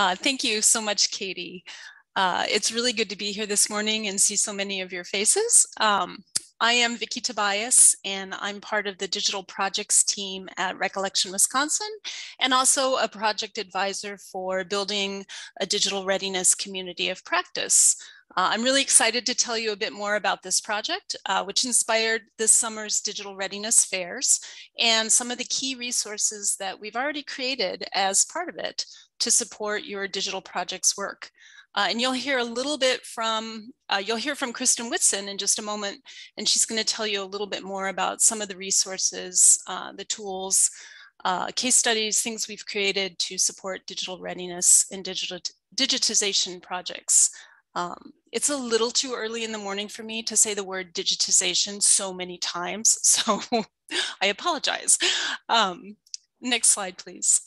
Uh, thank you so much, Katie. Uh, it's really good to be here this morning and see so many of your faces. Um, I am Vicki Tobias, and I'm part of the digital projects team at Recollection Wisconsin, and also a project advisor for building a digital readiness community of practice. Uh, I'm really excited to tell you a bit more about this project, uh, which inspired this summer's digital readiness fairs and some of the key resources that we've already created as part of it to support your digital projects work. Uh, and you'll hear a little bit from, uh, you'll hear from Kristen Whitson in just a moment, and she's gonna tell you a little bit more about some of the resources, uh, the tools, uh, case studies, things we've created to support digital readiness and digital digitization projects. Um, it's a little too early in the morning for me to say the word digitization so many times, so I apologize. Um, next slide, please.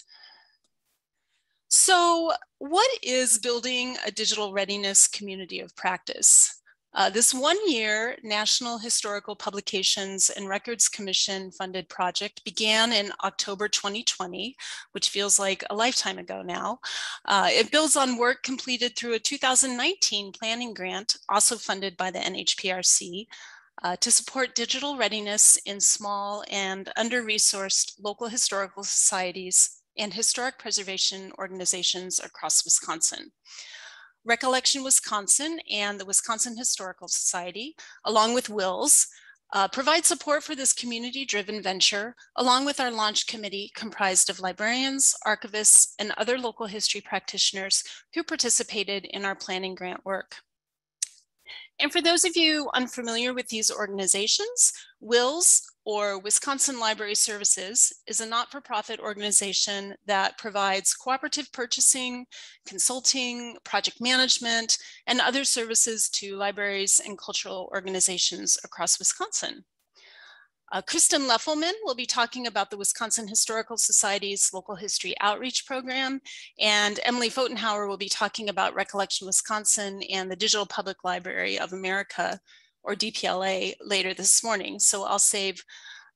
So what is building a digital readiness community of practice? Uh, this one year National Historical Publications and Records Commission funded project began in October 2020, which feels like a lifetime ago now. Uh, it builds on work completed through a 2019 planning grant, also funded by the NHPRC, uh, to support digital readiness in small and under-resourced local historical societies and historic preservation organizations across Wisconsin. Recollection Wisconsin and the Wisconsin Historical Society, along with WILS, uh, provide support for this community-driven venture, along with our launch committee comprised of librarians, archivists, and other local history practitioners who participated in our planning grant work. And for those of you unfamiliar with these organizations, WILS or Wisconsin Library Services is a not-for-profit organization that provides cooperative purchasing, consulting, project management, and other services to libraries and cultural organizations across Wisconsin. Uh, Kristen Leffelman will be talking about the Wisconsin Historical Society's Local History Outreach Program, and Emily Pfotenhauer will be talking about Recollection Wisconsin and the Digital Public Library of America, or DPLA, later this morning. So I'll save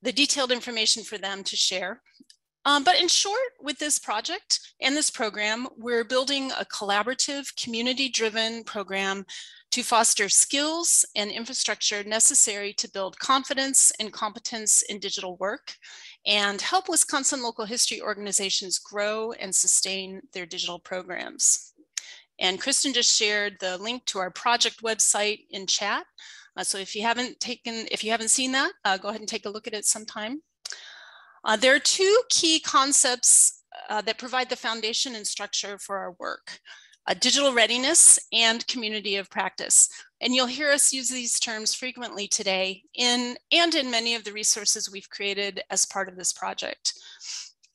the detailed information for them to share. Um, but in short, with this project and this program, we're building a collaborative, community-driven program to foster skills and infrastructure necessary to build confidence and competence in digital work and help Wisconsin local history organizations grow and sustain their digital programs. And Kristen just shared the link to our project website in chat. Uh, so if you haven't taken, if you haven't seen that, uh, go ahead and take a look at it sometime. Uh, there are two key concepts uh, that provide the foundation and structure for our work uh, digital readiness and community of practice. And you'll hear us use these terms frequently today in and in many of the resources we've created as part of this project.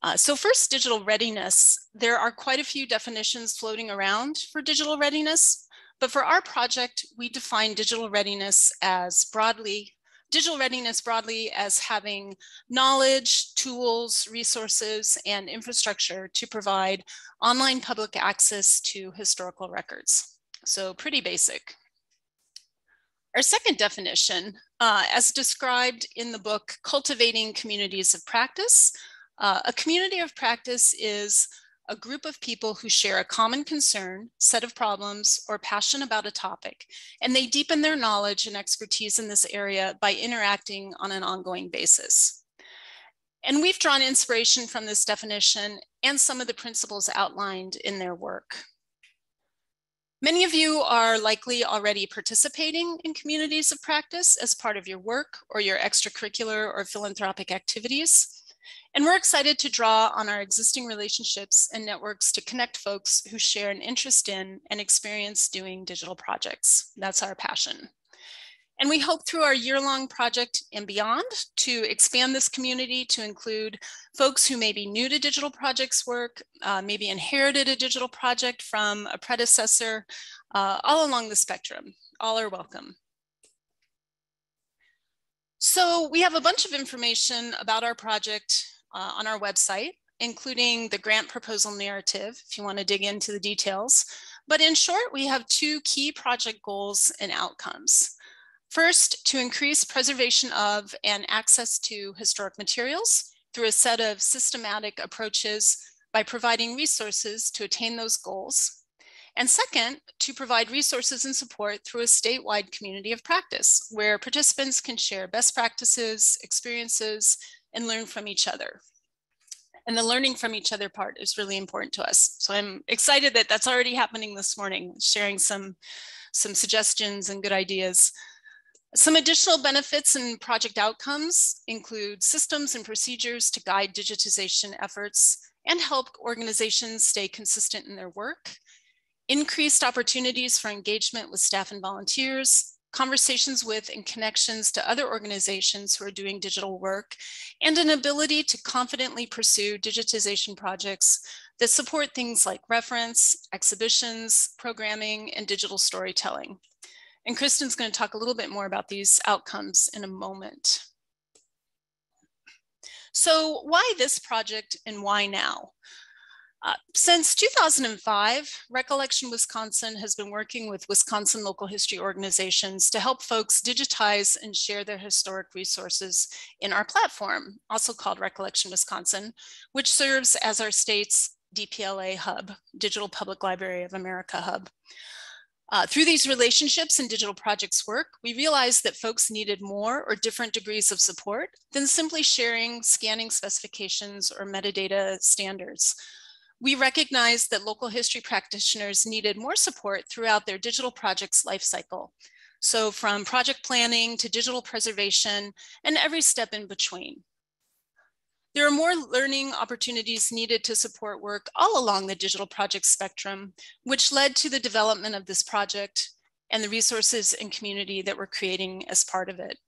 Uh, so first, digital readiness. There are quite a few definitions floating around for digital readiness, but for our project, we define digital readiness as broadly digital readiness broadly as having knowledge, tools, resources, and infrastructure to provide online public access to historical records. So pretty basic. Our second definition, uh, as described in the book, Cultivating Communities of Practice, uh, a community of practice is a group of people who share a common concern, set of problems, or passion about a topic, and they deepen their knowledge and expertise in this area by interacting on an ongoing basis. And we've drawn inspiration from this definition and some of the principles outlined in their work. Many of you are likely already participating in communities of practice as part of your work or your extracurricular or philanthropic activities. And we're excited to draw on our existing relationships and networks to connect folks who share an interest in and experience doing digital projects. That's our passion. And we hope through our year-long project and beyond to expand this community to include folks who may be new to digital projects work, uh, maybe inherited a digital project from a predecessor, uh, all along the spectrum. All are welcome. So we have a bunch of information about our project uh, on our website, including the grant proposal narrative, if you want to dig into the details. But in short, we have two key project goals and outcomes. First, to increase preservation of and access to historic materials through a set of systematic approaches by providing resources to attain those goals. And second, to provide resources and support through a statewide community of practice where participants can share best practices, experiences, and learn from each other. And the learning from each other part is really important to us. So I'm excited that that's already happening this morning, sharing some, some suggestions and good ideas. Some additional benefits and project outcomes include systems and procedures to guide digitization efforts and help organizations stay consistent in their work, increased opportunities for engagement with staff and volunteers, conversations with and connections to other organizations who are doing digital work, and an ability to confidently pursue digitization projects that support things like reference, exhibitions, programming, and digital storytelling. And Kristen's going to talk a little bit more about these outcomes in a moment. So why this project and why now? Uh, since 2005, Recollection Wisconsin has been working with Wisconsin local history organizations to help folks digitize and share their historic resources in our platform, also called Recollection Wisconsin, which serves as our state's DPLA hub, Digital Public Library of America hub. Uh, through these relationships and digital projects work, we realized that folks needed more or different degrees of support than simply sharing scanning specifications or metadata standards. We recognized that local history practitioners needed more support throughout their digital project's lifecycle. So from project planning to digital preservation and every step in between. There are more learning opportunities needed to support work all along the digital project spectrum, which led to the development of this project and the resources and community that we're creating as part of it.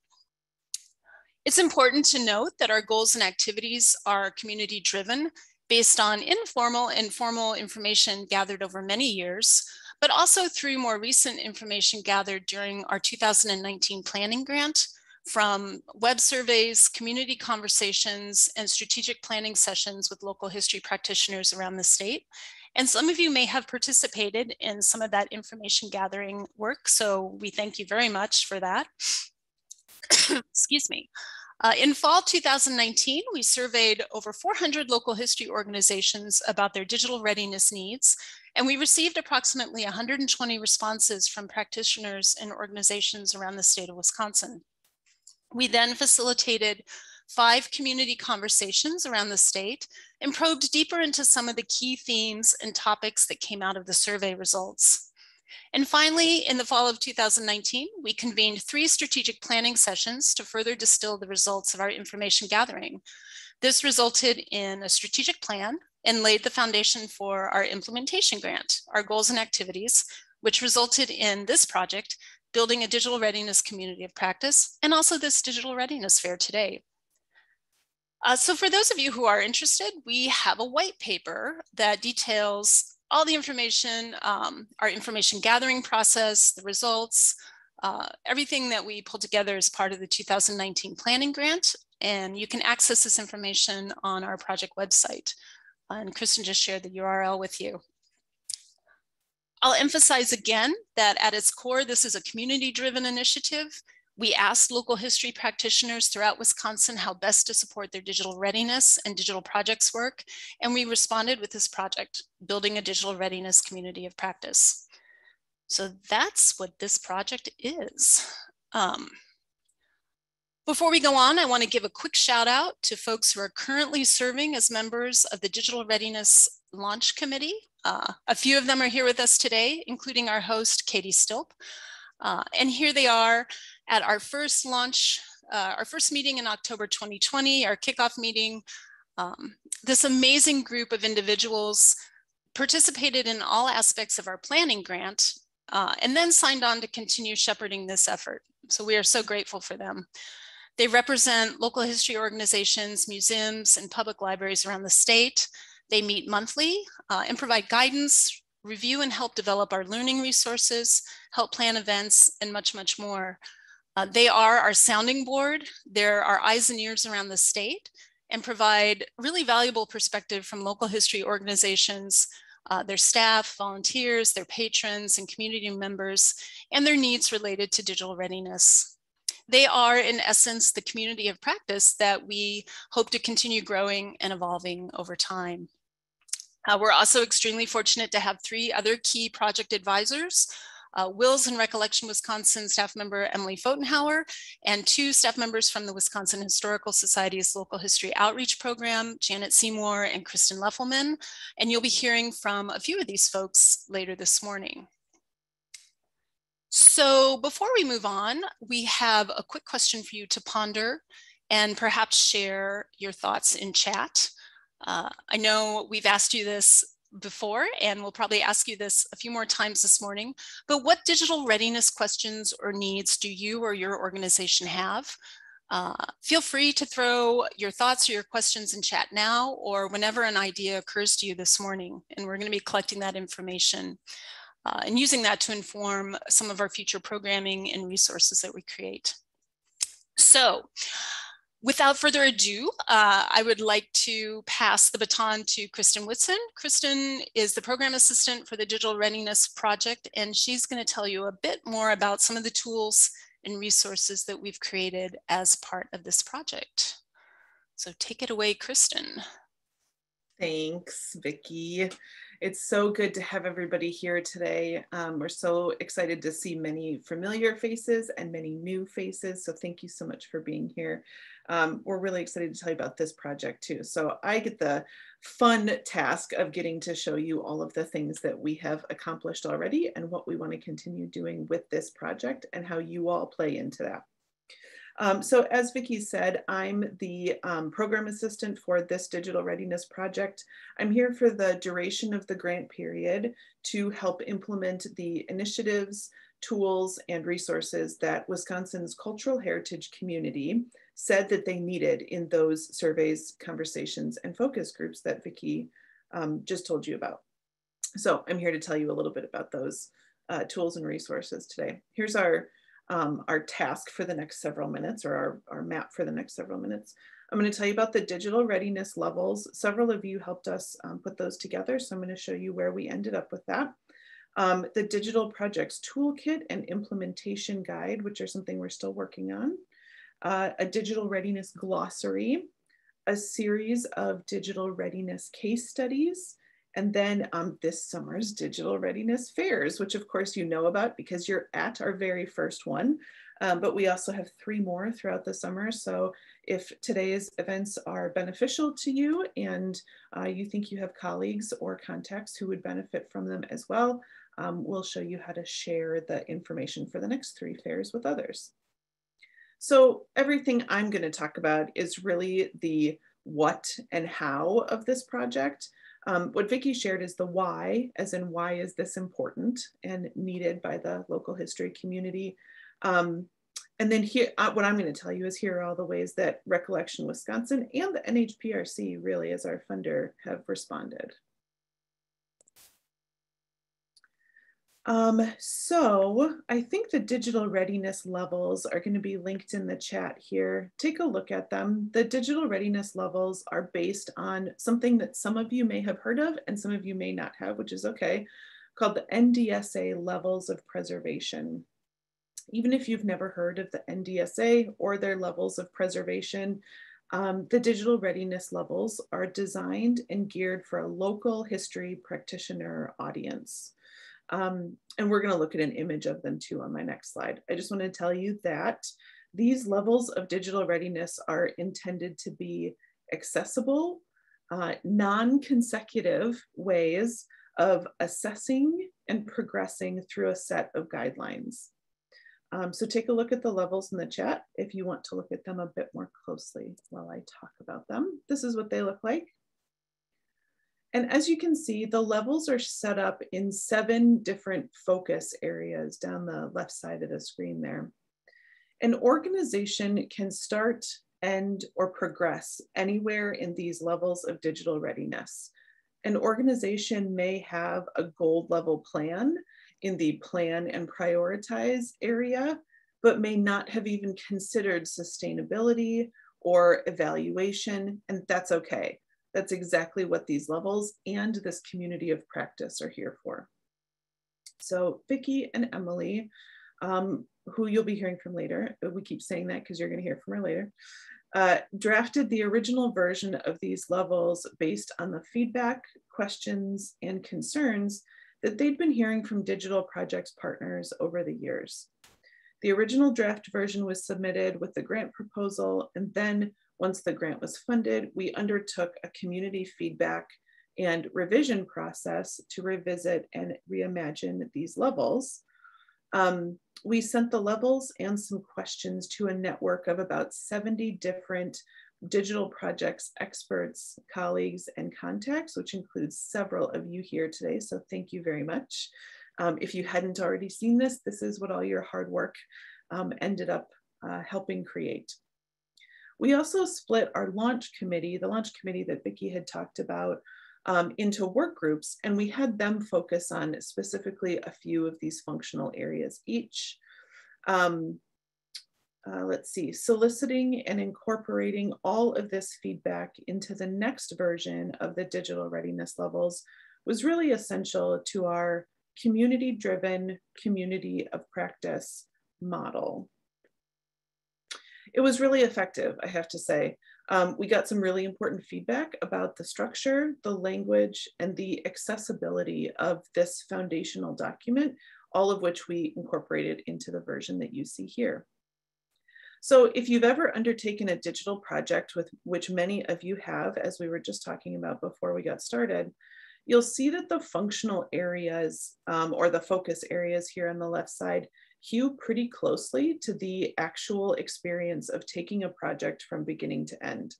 It's important to note that our goals and activities are community driven based on informal and formal information gathered over many years, but also through more recent information gathered during our 2019 planning grant from web surveys, community conversations, and strategic planning sessions with local history practitioners around the state. And some of you may have participated in some of that information gathering work, so we thank you very much for that. Excuse me. Uh, in fall 2019, we surveyed over 400 local history organizations about their digital readiness needs, and we received approximately 120 responses from practitioners and organizations around the state of Wisconsin. We then facilitated five community conversations around the state and probed deeper into some of the key themes and topics that came out of the survey results. And finally, in the fall of 2019, we convened three strategic planning sessions to further distill the results of our information gathering. This resulted in a strategic plan and laid the foundation for our implementation grant, our goals and activities, which resulted in this project building a digital readiness community of practice, and also this digital readiness fair today. Uh, so for those of you who are interested, we have a white paper that details all the information, um, our information gathering process, the results, uh, everything that we pulled together as part of the 2019 planning grant. And you can access this information on our project website. And Kristen just shared the URL with you. I'll emphasize again that at its core, this is a community-driven initiative. We asked local history practitioners throughout Wisconsin how best to support their digital readiness and digital projects work, and we responded with this project, Building a Digital Readiness Community of Practice. So that's what this project is. Um, before we go on, I want to give a quick shout out to folks who are currently serving as members of the Digital Readiness Launch Committee. Uh, a few of them are here with us today, including our host, Katie Stilp. Uh, and here they are at our first launch, uh, our first meeting in October 2020, our kickoff meeting. Um, this amazing group of individuals participated in all aspects of our planning grant uh, and then signed on to continue shepherding this effort. So we are so grateful for them. They represent local history organizations, museums, and public libraries around the state. They meet monthly uh, and provide guidance, review and help develop our learning resources, help plan events, and much, much more. Uh, they are our sounding board. They're our eyes and ears around the state and provide really valuable perspective from local history organizations, uh, their staff, volunteers, their patrons, and community members, and their needs related to digital readiness. They are, in essence, the community of practice that we hope to continue growing and evolving over time. Uh, we're also extremely fortunate to have three other key project advisors uh, WILS and Recollection Wisconsin staff member Emily Pfotenhauer, and two staff members from the Wisconsin Historical Society's Local History Outreach Program, Janet Seymour and Kristen Leffelman. And you'll be hearing from a few of these folks later this morning. So before we move on, we have a quick question for you to ponder and perhaps share your thoughts in chat. Uh, I know we've asked you this before, and we'll probably ask you this a few more times this morning, but what digital readiness questions or needs do you or your organization have? Uh, feel free to throw your thoughts or your questions in chat now or whenever an idea occurs to you this morning. And we're going to be collecting that information uh, and using that to inform some of our future programming and resources that we create. So Without further ado, uh, I would like to pass the baton to Kristen Whitson. Kristen is the program assistant for the Digital Readiness Project, and she's going to tell you a bit more about some of the tools and resources that we've created as part of this project. So take it away, Kristen. Thanks, Vicki. It's so good to have everybody here today. Um, we're so excited to see many familiar faces and many new faces. So thank you so much for being here um, we're really excited to tell you about this project too. So I get the fun task of getting to show you all of the things that we have accomplished already and what we want to continue doing with this project and how you all play into that. Um, so as Vicki said, I'm the um, program assistant for this digital readiness project. I'm here for the duration of the grant period to help implement the initiatives, tools, and resources that Wisconsin's cultural heritage community said that they needed in those surveys, conversations, and focus groups that Vicki um, just told you about. So I'm here to tell you a little bit about those uh, tools and resources today. Here's our, um, our task for the next several minutes or our, our map for the next several minutes. I'm going to tell you about the digital readiness levels. Several of you helped us um, put those together, so I'm going to show you where we ended up with that. Um, the digital projects toolkit and implementation guide, which are something we're still working on uh, a digital readiness glossary, a series of digital readiness case studies, and then um, this summer's digital readiness fairs, which of course you know about because you're at our very first one. Um, but we also have three more throughout the summer. So if today's events are beneficial to you and uh, you think you have colleagues or contacts who would benefit from them as well, um, we'll show you how to share the information for the next three fairs with others. So everything I'm going to talk about is really the what and how of this project. Um, what Vicki shared is the why, as in why is this important and needed by the local history community. Um, and then here, uh, what I'm going to tell you is here are all the ways that Recollection Wisconsin and the NHPRC really as our funder have responded. Um, so I think the digital readiness levels are going to be linked in the chat here. Take a look at them. The digital readiness levels are based on something that some of you may have heard of and some of you may not have, which is okay, called the NDSA levels of preservation. Even if you've never heard of the NDSA or their levels of preservation, um, the digital readiness levels are designed and geared for a local history practitioner audience. Um, and we're gonna look at an image of them too on my next slide. I just wanna tell you that these levels of digital readiness are intended to be accessible, uh, non-consecutive ways of assessing and progressing through a set of guidelines. Um, so take a look at the levels in the chat if you want to look at them a bit more closely while I talk about them. This is what they look like. And as you can see, the levels are set up in seven different focus areas down the left side of the screen there. An organization can start, end, or progress anywhere in these levels of digital readiness. An organization may have a gold level plan in the plan and prioritize area, but may not have even considered sustainability or evaluation, and that's okay. That's exactly what these levels and this community of practice are here for. So Vicki and Emily, um, who you'll be hearing from later, we keep saying that because you're gonna hear from her later, uh, drafted the original version of these levels based on the feedback, questions, and concerns that they'd been hearing from digital projects partners over the years. The original draft version was submitted with the grant proposal, and then once the grant was funded, we undertook a community feedback and revision process to revisit and reimagine these levels. Um, we sent the levels and some questions to a network of about 70 different digital projects experts, colleagues, and contacts, which includes several of you here today. So thank you very much. Um, if you hadn't already seen this, this is what all your hard work um, ended up uh, helping create. We also split our launch committee, the launch committee that Vicki had talked about, um, into work groups, and we had them focus on specifically a few of these functional areas each. Um, uh, let's see, soliciting and incorporating all of this feedback into the next version of the digital readiness levels was really essential to our community driven community of practice model. It was really effective, I have to say. Um, we got some really important feedback about the structure, the language, and the accessibility of this foundational document, all of which we incorporated into the version that you see here. So if you've ever undertaken a digital project with which many of you have, as we were just talking about before we got started, you'll see that the functional areas um, or the focus areas here on the left side hew pretty closely to the actual experience of taking a project from beginning to end.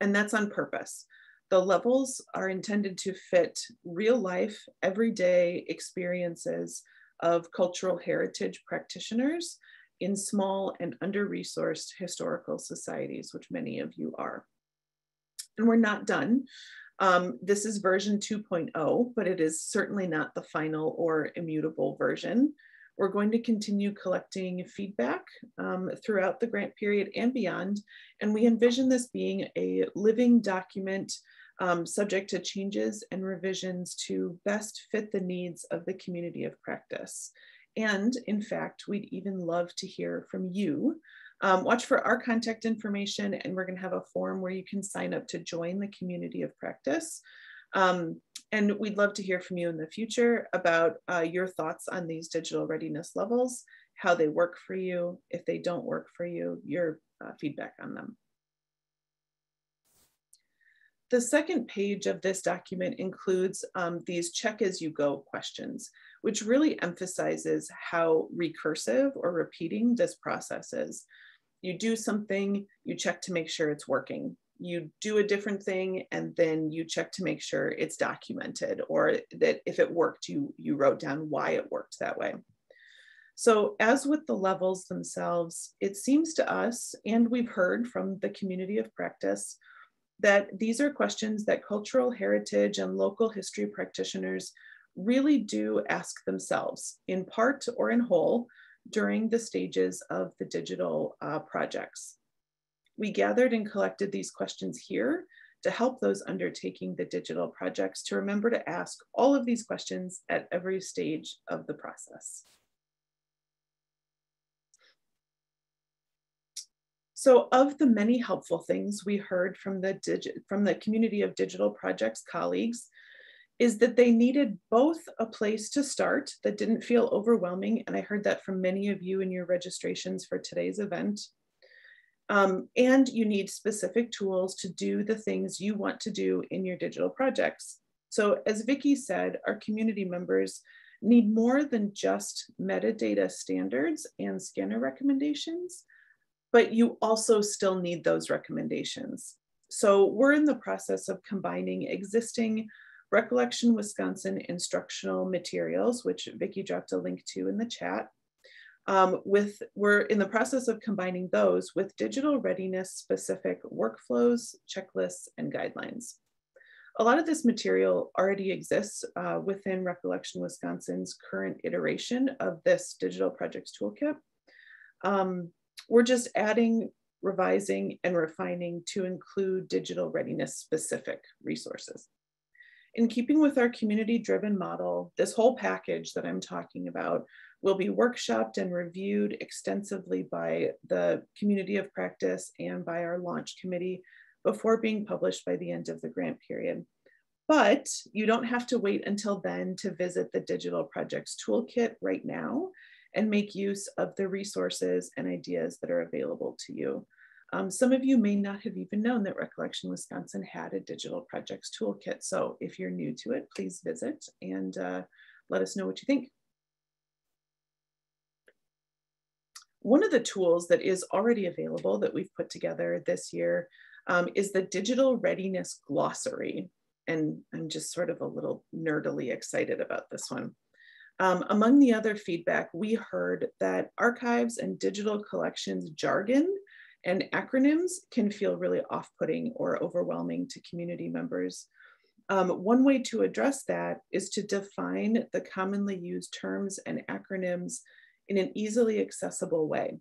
And that's on purpose. The levels are intended to fit real life, everyday experiences of cultural heritage practitioners in small and under-resourced historical societies, which many of you are. And we're not done. Um, this is version 2.0, but it is certainly not the final or immutable version. We're going to continue collecting feedback um, throughout the grant period and beyond. And we envision this being a living document um, subject to changes and revisions to best fit the needs of the community of practice. And in fact, we'd even love to hear from you. Um, watch for our contact information and we're gonna have a form where you can sign up to join the community of practice. Um, and we'd love to hear from you in the future about uh, your thoughts on these digital readiness levels, how they work for you, if they don't work for you, your uh, feedback on them. The second page of this document includes um, these check as you go questions, which really emphasizes how recursive or repeating this process is. You do something, you check to make sure it's working. You do a different thing and then you check to make sure it's documented or that if it worked, you, you wrote down why it worked that way. So as with the levels themselves, it seems to us, and we've heard from the community of practice, that these are questions that cultural heritage and local history practitioners really do ask themselves in part or in whole during the stages of the digital uh, projects. We gathered and collected these questions here to help those undertaking the digital projects to remember to ask all of these questions at every stage of the process. So of the many helpful things we heard from the, from the community of digital projects colleagues is that they needed both a place to start that didn't feel overwhelming, and I heard that from many of you in your registrations for today's event, um, and you need specific tools to do the things you want to do in your digital projects. So as Vicki said, our community members need more than just metadata standards and scanner recommendations, but you also still need those recommendations. So we're in the process of combining existing Recollection Wisconsin instructional materials, which Vicki dropped a link to in the chat. Um, with, we're in the process of combining those with digital readiness specific workflows, checklists, and guidelines. A lot of this material already exists uh, within Recollection Wisconsin's current iteration of this digital projects toolkit. Um, we're just adding, revising, and refining to include digital readiness specific resources. In keeping with our community driven model, this whole package that I'm talking about will be workshopped and reviewed extensively by the community of practice and by our launch committee before being published by the end of the grant period. But you don't have to wait until then to visit the Digital Projects Toolkit right now and make use of the resources and ideas that are available to you. Um, some of you may not have even known that Recollection Wisconsin had a digital projects toolkit. So if you're new to it, please visit and uh, let us know what you think. One of the tools that is already available that we've put together this year um, is the Digital Readiness Glossary. And I'm just sort of a little nerdily excited about this one. Um, among the other feedback, we heard that archives and digital collections jargon and acronyms can feel really off-putting or overwhelming to community members. Um, one way to address that is to define the commonly used terms and acronyms in an easily accessible way.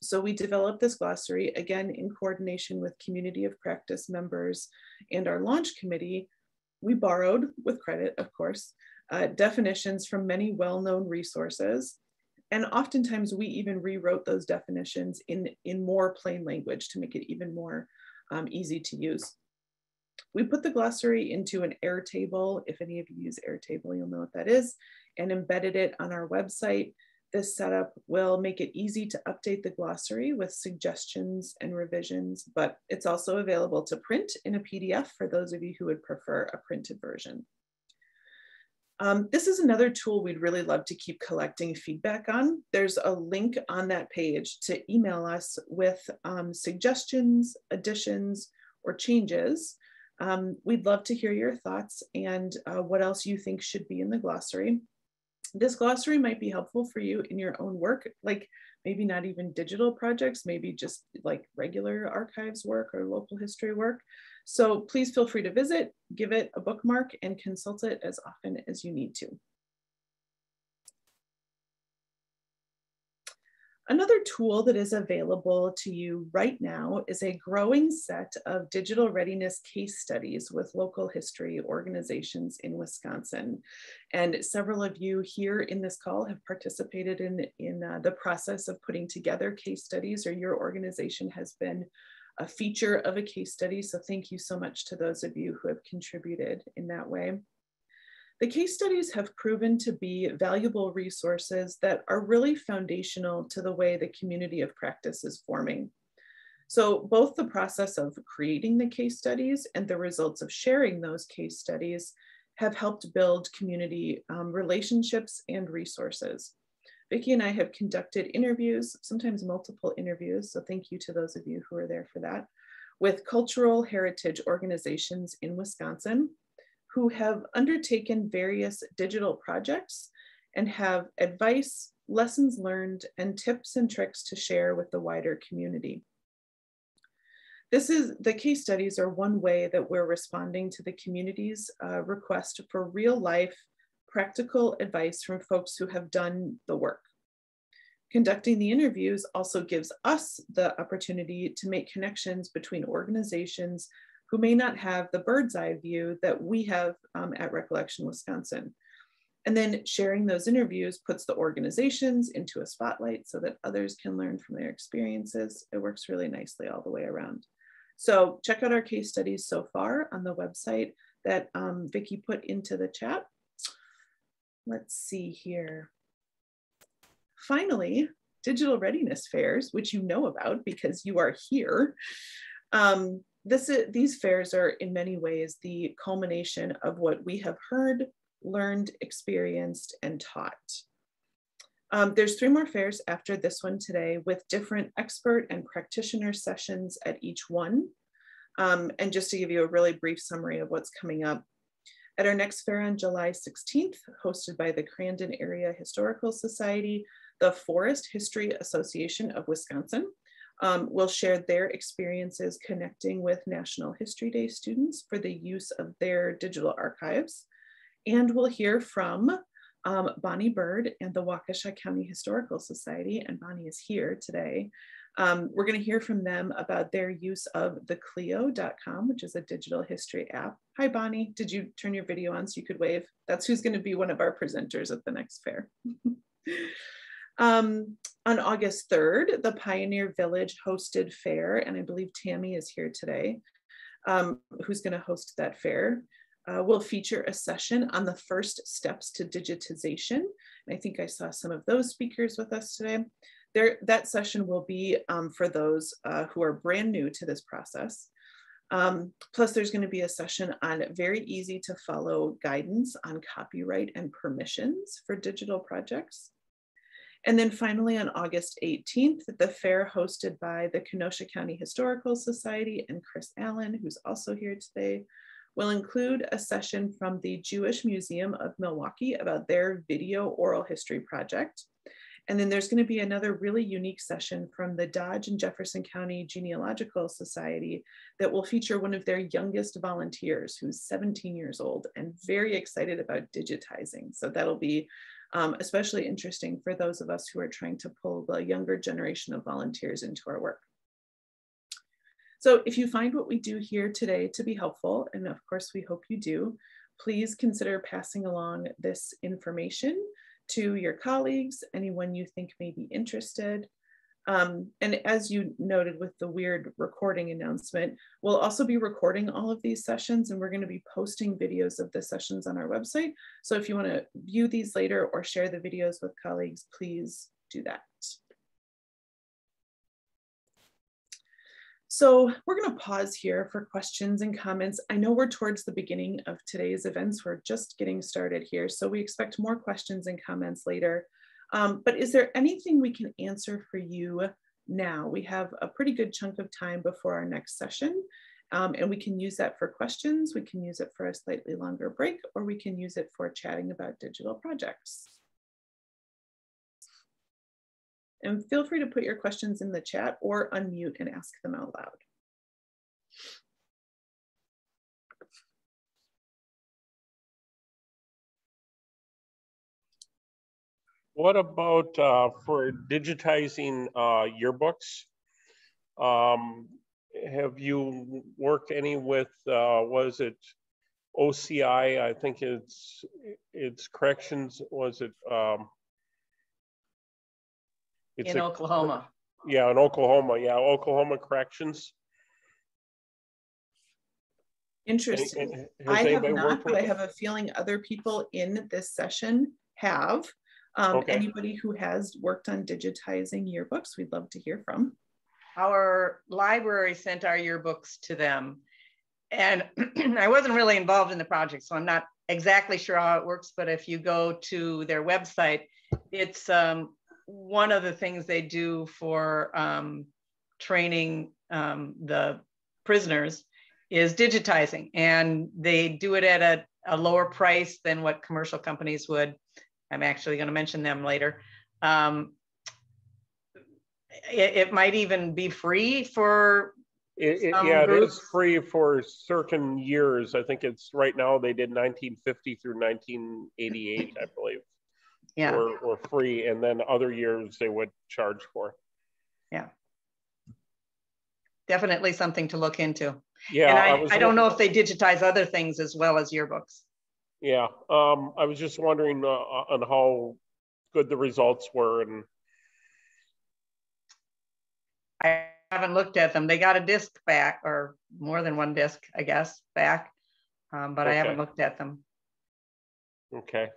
So we developed this glossary, again, in coordination with community of practice members and our launch committee. We borrowed, with credit, of course, uh, definitions from many well-known resources. And oftentimes we even rewrote those definitions in, in more plain language to make it even more um, easy to use. We put the glossary into an Airtable. If any of you use Airtable, you'll know what that is, and embedded it on our website. This setup will make it easy to update the glossary with suggestions and revisions, but it's also available to print in a PDF for those of you who would prefer a printed version. Um, this is another tool we'd really love to keep collecting feedback on. There's a link on that page to email us with um, suggestions, additions, or changes. Um, we'd love to hear your thoughts and uh, what else you think should be in the glossary. This glossary might be helpful for you in your own work, like maybe not even digital projects, maybe just like regular archives work or local history work. So please feel free to visit, give it a bookmark, and consult it as often as you need to. Another tool that is available to you right now is a growing set of digital readiness case studies with local history organizations in Wisconsin. And several of you here in this call have participated in, in uh, the process of putting together case studies or your organization has been a feature of a case study. So thank you so much to those of you who have contributed in that way. The case studies have proven to be valuable resources that are really foundational to the way the community of practice is forming. So both the process of creating the case studies and the results of sharing those case studies have helped build community um, relationships and resources. Vicki and I have conducted interviews, sometimes multiple interviews, so thank you to those of you who are there for that, with cultural heritage organizations in Wisconsin who have undertaken various digital projects and have advice, lessons learned, and tips and tricks to share with the wider community. This is, the case studies are one way that we're responding to the community's uh, request for real life practical advice from folks who have done the work. Conducting the interviews also gives us the opportunity to make connections between organizations who may not have the bird's eye view that we have um, at Recollection Wisconsin. And then sharing those interviews puts the organizations into a spotlight so that others can learn from their experiences. It works really nicely all the way around. So check out our case studies so far on the website that um, Vicki put into the chat. Let's see here. Finally, digital readiness fairs, which you know about because you are here. Um, this is, these fairs are in many ways the culmination of what we have heard, learned, experienced, and taught. Um, there's three more fairs after this one today with different expert and practitioner sessions at each one. Um, and just to give you a really brief summary of what's coming up, at our next fair on July 16th, hosted by the Crandon Area Historical Society, the Forest History Association of Wisconsin um, will share their experiences connecting with National History Day students for the use of their digital archives. And we'll hear from um, Bonnie Bird and the Waukesha County Historical Society, and Bonnie is here today, Um, we're going to hear from them about their use of the Clio.com, which is a digital history app. Hi, Bonnie. Did you turn your video on so you could wave? That's who's going to be one of our presenters at the next fair. um, on August 3rd, the Pioneer Village hosted fair, and I believe Tammy is here today, um, who's going to host that fair. Uh, will feature a session on the first steps to digitization. And I think I saw some of those speakers with us today there, that session will be um, for those uh, who are brand new to this process. Um, plus there's gonna be a session on very easy to follow guidance on copyright and permissions for digital projects. And then finally on August 18th, the fair hosted by the Kenosha County Historical Society and Chris Allen, who's also here today, will include a session from the Jewish Museum of Milwaukee about their video oral history project. And then there's going to be another really unique session from the Dodge and Jefferson County Genealogical Society that will feature one of their youngest volunteers who's 17 years old and very excited about digitizing. So that'll be um, especially interesting for those of us who are trying to pull the younger generation of volunteers into our work. So if you find what we do here today to be helpful, and of course we hope you do, please consider passing along this information to your colleagues, anyone you think may be interested. Um, and as you noted with the weird recording announcement, we'll also be recording all of these sessions and we're gonna be posting videos of the sessions on our website. So if you wanna view these later or share the videos with colleagues, please do that. So we're going to pause here for questions and comments. I know we're towards the beginning of today's events. We're just getting started here. So we expect more questions and comments later. Um, but is there anything we can answer for you now? We have a pretty good chunk of time before our next session. Um, and we can use that for questions. We can use it for a slightly longer break, or we can use it for chatting about digital projects. And feel free to put your questions in the chat or unmute and ask them out loud. What about uh, for digitizing uh, yearbooks? Um, have you worked any with, uh, was it OCI? I think it's, it's corrections, was it um, it's in a, Oklahoma. Yeah, in Oklahoma. Yeah, Oklahoma Corrections. Interesting. I have not, but I have a feeling other people in this session have. Um, okay. Anybody who has worked on digitizing yearbooks, we'd love to hear from. Our library sent our yearbooks to them. And I wasn't really involved in the project, so I'm not exactly sure how it works. But if you go to their website, it's um, one of the things they do for um, training um, the prisoners is digitizing, and they do it at a, a, lower price than what commercial companies would. I'm actually going to mention them later. Um, it, it, might even be free for. It, it, yeah, groups. it is free for certain years. I think it's right now they did 1950 through 1988, I believe yeah. or, or free, and then other years they would charge for. Yeah. Definitely something to look into. Yeah. And I, I, I don't know if they digitize other things as well as yearbooks. Yeah. Um, I was just wondering uh, on how good the results were and I haven't looked at them. They got a disc back or more than one disc, I guess, back. Um, but okay. I haven't looked at them. Okay.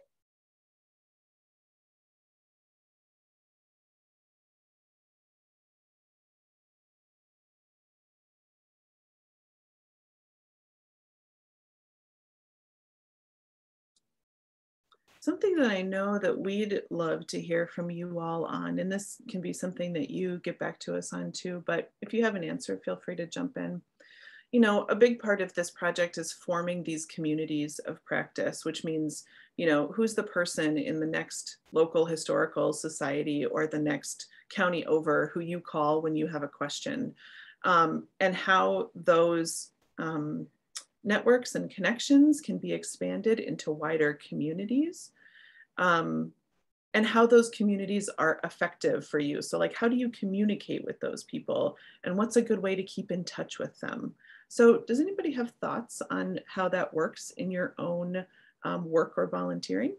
Something that I know that we'd love to hear from you all on, and this can be something that you get back to us on too, but if you have an answer, feel free to jump in. You know, a big part of this project is forming these communities of practice, which means, you know, who's the person in the next local historical society or the next county over who you call when you have a question, um, and how those um, networks and connections can be expanded into wider communities. Um, and how those communities are effective for you. So like, how do you communicate with those people and what's a good way to keep in touch with them? So does anybody have thoughts on how that works in your own um, work or volunteering?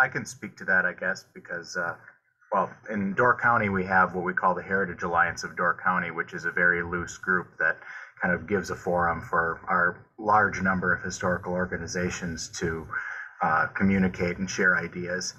I can speak to that, I guess, because, uh, well, in Door County, we have what we call the Heritage Alliance of Door County, which is a very loose group that kind of gives a forum for our large number of historical organizations to uh, communicate and share ideas.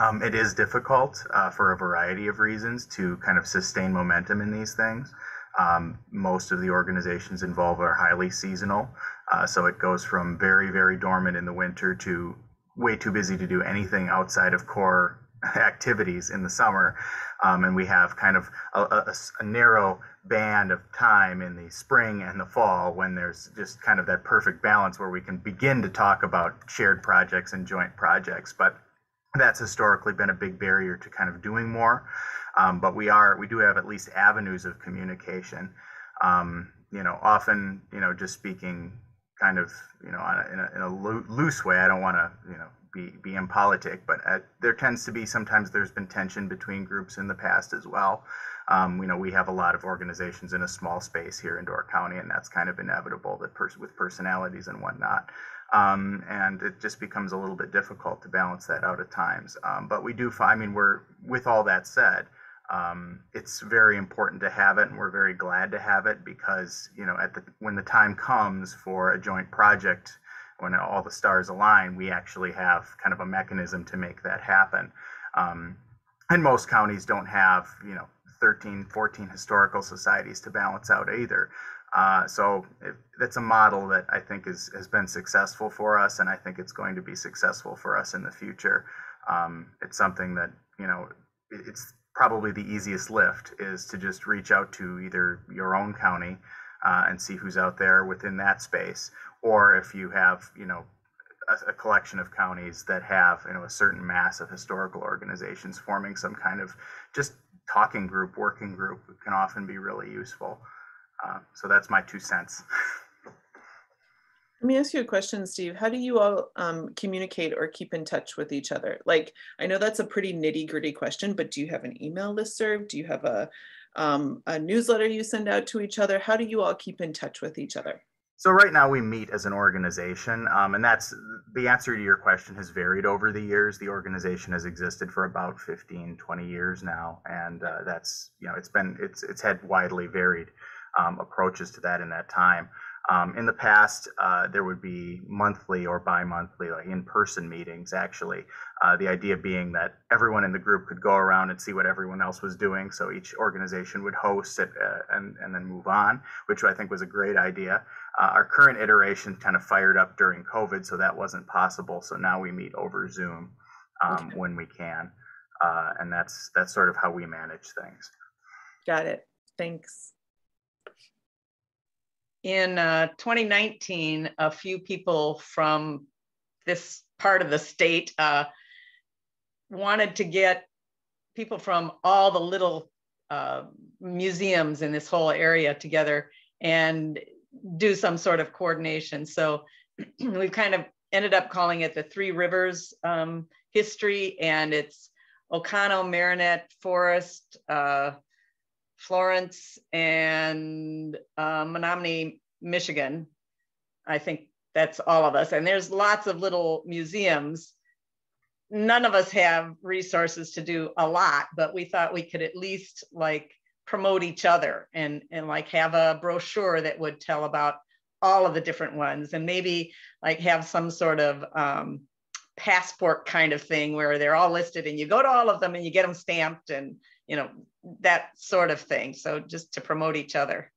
Um, it is difficult uh, for a variety of reasons to kind of sustain momentum in these things. Um, most of the organizations involved are highly seasonal, uh, so it goes from very, very dormant in the winter to way too busy to do anything outside of core activities in the summer. Um, and we have kind of a, a, a, narrow band of time in the spring and the fall when there's just kind of that perfect balance where we can begin to talk about shared projects and joint projects. But that's historically been a big barrier to kind of doing more. Um, but we are, we do have at least avenues of communication. Um, you know, often, you know, just speaking kind of you know in a, in a loose way. I don't want to you know be be impolitic, but at, there tends to be sometimes there's been tension between groups in the past as well. Um, you know, we have a lot of organizations in a small space here in Door County, and that's kind of inevitable that pers- with personalities and whatnot. Um, and it just becomes a little bit difficult to balance that out at times. Um, but we do find, I mean, we're with all that said, um, it's very important to have it, and we're very glad to have it because you know at the when the time comes for a joint project, when all the stars align, we actually have kind of a mechanism to make that happen. Um, and most counties don't have you know 13, 14 historical societies to balance out either. Uh, so that's a model that I think is, has been successful for us, and I think it's going to be successful for us in the future. Um, it's something that you know it, it's probably the easiest lift is to just reach out to either your own county uh, and see who's out there within that space, or if you have, you know, a, a, collection of counties that have, you know, a certain mass of historical organizations forming some kind of just talking group, working group can often be really useful. Uh, so that's my two cents. Let me ask you a question, Steve. How do you all um, communicate or keep in touch with each other? Like, I know that's a pretty nitty gritty question, but do you have an email list serve? Do you have a, um, a newsletter you send out to each other? How do you all keep in touch with each other? So right now we meet as an organization, um, and that's the answer to your question has varied over the years. The organization has existed for about 15, 20 years now, and uh, that's you know it's been it's it's had widely varied um, approaches to that in that time. Um, in the past, uh, there would be monthly or bi-monthly, like in-person meetings. Actually, uh, the idea being that everyone in the group could go around and see what everyone else was doing. So each organization would host it uh, and and then move on, which I think was a great idea. Uh, our current iteration kind of fired up during COVID, so that wasn't possible. So now we meet over Zoom um, okay. when we can, uh, and that's that's sort of how we manage things. Got it. Thanks in uh, 2019, a few people from this part of the state uh, wanted to get people from all the little uh, museums in this whole area together and do some sort of coordination. So we've kind of ended up calling it the Three Rivers um, history, and it's Oconto, Marinette, Forest, uh, Florence and uh, Menominee, Michigan. I think that's all of us. And there's lots of little museums. None of us have resources to do a lot, but we thought we could at least like promote each other and, and like have a brochure that would tell about all of the different ones and maybe like have some sort of um, passport kind of thing where they're all listed and you go to all of them and you get them stamped and you know that sort of thing so just to promote each other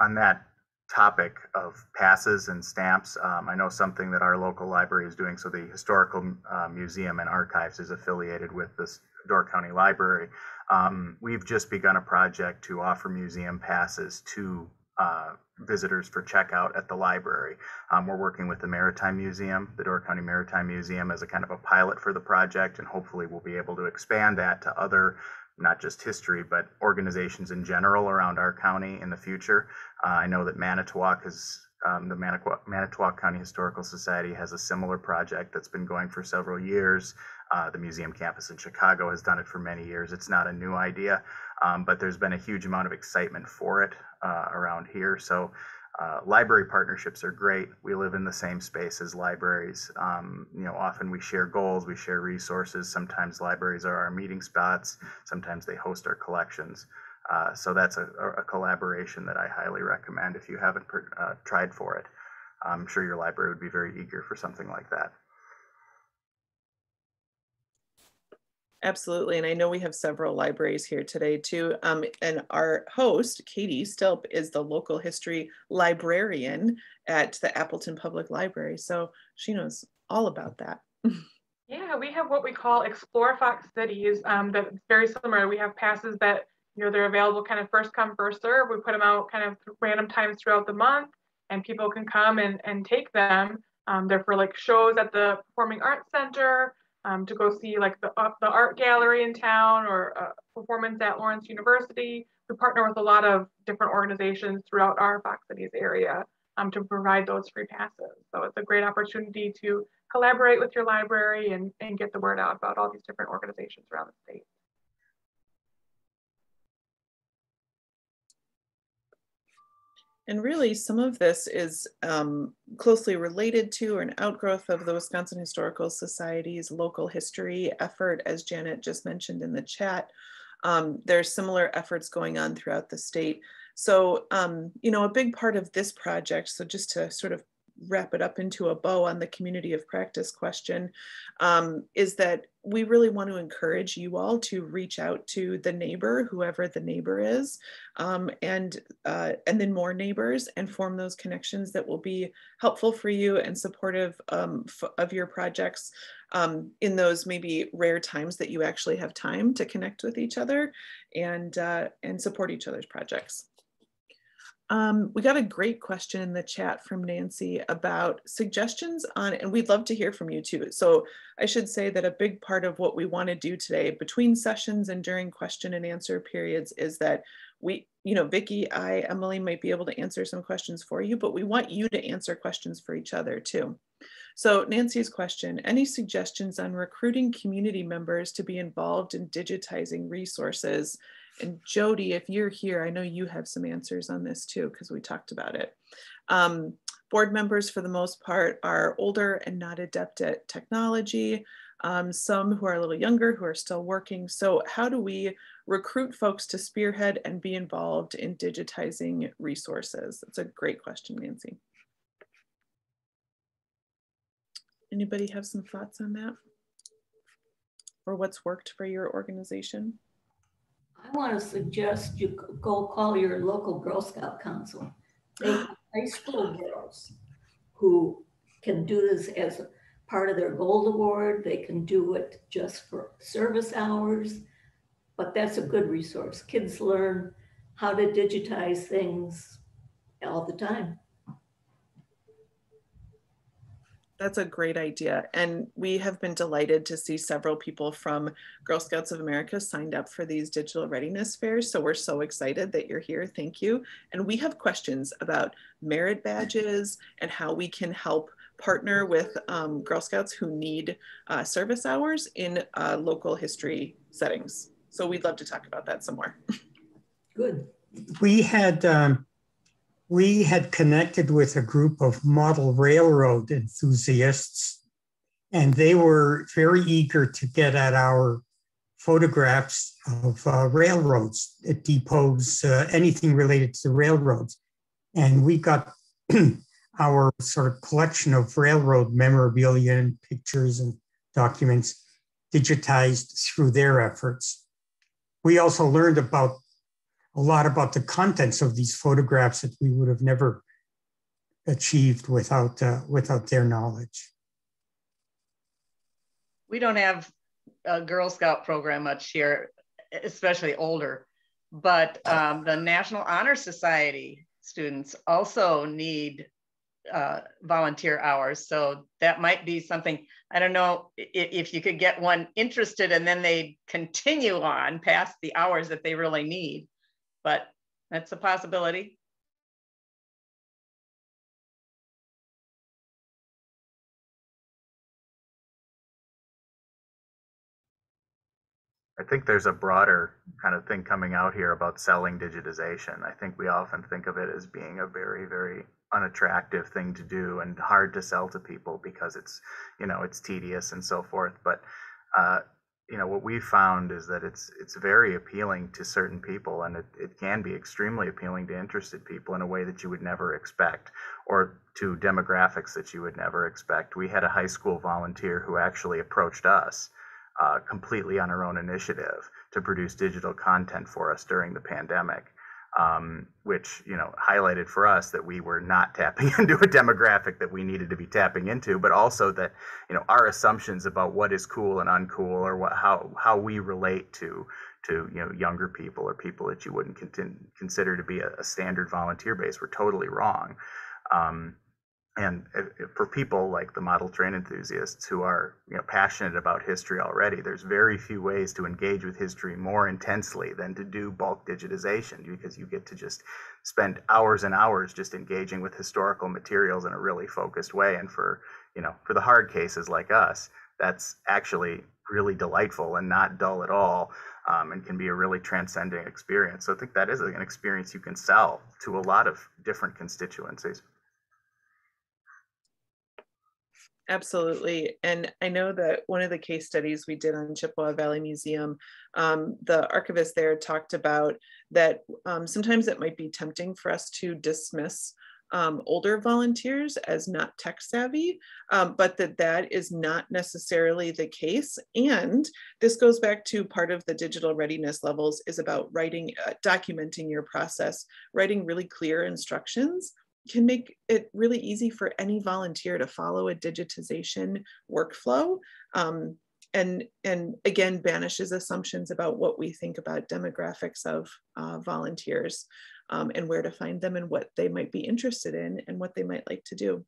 on that topic of passes and stamps, um, I know something that our local library is doing. So the Historical uh, Museum and Archives is affiliated with this Door County Library. Um, we've just begun a project to offer museum passes to uh, visitors for checkout at the library. Um, we're working with the Maritime Museum, the Door County Maritime Museum, as a kind of a pilot for the project, and hopefully we'll be able to expand that to other, not just history, but organizations in general around our county in the future. Uh, I know that Manitowoc has. um, the Manitowoc, Manitowoc, County Historical Society has a similar project that's been going for several years. Uh, the museum campus in Chicago has done it for many years. It's not a new idea, um, but there's been a huge amount of excitement for it uh, around here. So uh, library partnerships are great. We live in the same space as libraries. Um, you know, often we share goals, we share resources. Sometimes libraries are our meeting spots. Sometimes they host our collections. Uh, so that's a, a, collaboration that I highly recommend if you haven't uh, tried for it. I'm sure your library would be very eager for something like that. Absolutely. And I know we have several libraries here today too. Um, and our host, Katie Stilp, is the local history librarian at the Appleton Public Library. So she knows all about that. yeah, we have what we call Explore Fox Cities um, that's very similar. We have passes that, you know, they're available kind of first come, first serve. We put them out kind of random times throughout the month and people can come and, and take them. Um, they're for like shows at the Performing Arts Center, um, to go see like the, uh, the art gallery in town or a performance at Lawrence University. We partner with a lot of different organizations throughout our Fox Cities area um, to provide those free passes. So it's a great opportunity to collaborate with your library and, and get the word out about all these different organizations around the state. And really, some of this is um, closely related to or an outgrowth of the Wisconsin Historical Society's local history effort, as Janet just mentioned in the chat. Um, there's similar efforts going on throughout the state. So, um, you know, a big part of this project, so just to sort of wrap it up into a bow on the community of practice question um, is that we really want to encourage you all to reach out to the neighbor, whoever the neighbor is, um, and uh, and then more neighbors, and form those connections that will be helpful for you and supportive um, of your projects um, in those maybe rare times that you actually have time to connect with each other and uh, and support each other's projects. Um, we got a great question in the chat from Nancy about suggestions on, and we'd love to hear from you too. So I should say that a big part of what we want to do today between sessions and during question and answer periods is that we, you know, Vicki, I, Emily might be able to answer some questions for you, but we want you to answer questions for each other too. So Nancy's question, any suggestions on recruiting community members to be involved in digitizing resources and Jody, if you're here, I know you have some answers on this too, because we talked about it. Um, board members, for the most part, are older and not adept at technology. Um, some who are a little younger who are still working. So how do we recruit folks to spearhead and be involved in digitizing resources? That's a great question, Nancy. Anybody have some thoughts on that? Or what's worked for your organization? I want to suggest you go call your local Girl Scout council. They have high school girls who can do this as part of their gold award. They can do it just for service hours, but that's a good resource. Kids learn how to digitize things all the time. That's a great idea. And we have been delighted to see several people from Girl Scouts of America signed up for these digital readiness fairs. So we're so excited that you're here. Thank you. And we have questions about merit badges and how we can help partner with um, Girl Scouts who need uh, service hours in uh, local history settings. So we'd love to talk about that some more. Good. We had um, we had connected with a group of model railroad enthusiasts, and they were very eager to get at our photographs of uh, railroads, at depots, uh, anything related to the railroads. And we got our sort of collection of railroad memorabilia and pictures and documents digitized through their efforts. We also learned about a lot about the contents of these photographs that we would have never achieved without uh, without their knowledge. We don't have a Girl Scout program much here, especially older, but um, the National Honor Society students also need uh, volunteer hours. So that might be something, I don't know if, if you could get one interested and then they continue on past the hours that they really need, but that's a possibility. I think there's a broader kind of thing coming out here about selling digitization. I think we often think of it as being a very, very unattractive thing to do and hard to sell to people because it's, you know, it's tedious and so forth. But, uh, you know, what we found is that it's it's very appealing to certain people, and it, it can be extremely appealing to interested people in a way that you would never expect, or to demographics that you would never expect. We had a high school volunteer who actually approached us uh, completely on her own initiative to produce digital content for us during the pandemic. Um, which you know highlighted for us that we were not tapping into a demographic that we needed to be tapping into, but also that you know our assumptions about what is cool and uncool, or what how how we relate to to you know younger people or people that you wouldn't consider to be a, a standard volunteer base were totally wrong. Um, and for people like the model train enthusiasts who are you know passionate about history already there's very few ways to engage with history more intensely than to do bulk digitization because you get to just spend hours and hours just engaging with historical materials in a really focused way. And for you know for the hard cases like us that's actually really delightful and not dull at all um, and can be a really transcending experience. So i think that is an experience you can sell to a lot of different constituencies Absolutely. And I know that one of the case studies we did on Chippewa Valley Museum, um, the archivist there talked about that um, sometimes it might be tempting for us to dismiss um, older volunteers as not tech savvy, um, but that that is not necessarily the case. And this goes back to part of the digital readiness levels is about writing, uh, documenting your process, writing really clear instructions can make it really easy for any volunteer to follow a digitization workflow um, and, and again banishes assumptions about what we think about demographics of uh, volunteers um, and where to find them and what they might be interested in and what they might like to do.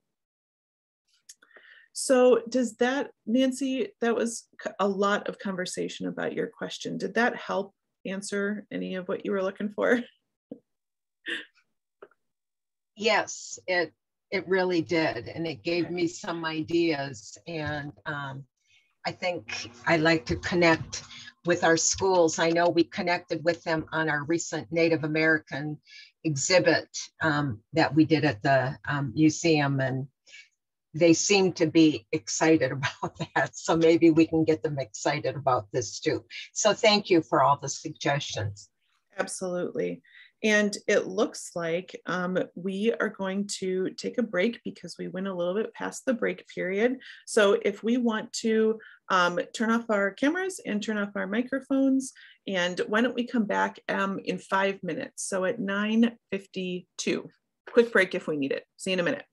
So does that, Nancy, that was a lot of conversation about your question. Did that help answer any of what you were looking for? yes, it it really did, and it gave me some ideas. And um, I think I like to connect with our schools. I know we connected with them on our recent Native American exhibit um, that we did at the um, museum, and they seem to be excited about that. So maybe we can get them excited about this too. So thank you for all the suggestions. Absolutely. And it looks like um, we are going to take a break because we went a little bit past the break period. So if we want to um, turn off our cameras and turn off our microphones, and why don't we come back um, in five minutes? So at 9.52, quick break if we need it. See you in a minute.